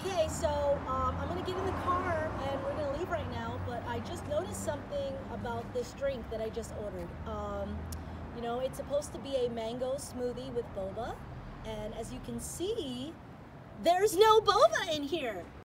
Okay, so um, I'm gonna get in the car and we're gonna leave right now. But I just noticed something about this drink that I just ordered. Um, you know, it's supposed to be a mango smoothie with boba, and as you can see, there's no boba in here.